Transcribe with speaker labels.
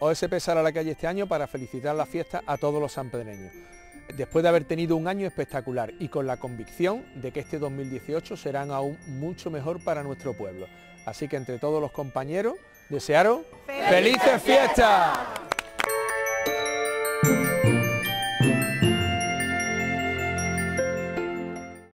Speaker 1: OSP sale a la calle este año para felicitar la fiesta a todos los sanpedreños, después de haber tenido un año espectacular y con la convicción de que este 2018 serán aún mucho mejor para nuestro pueblo. Así que entre todos los compañeros, desearos ¡Felices fiestas!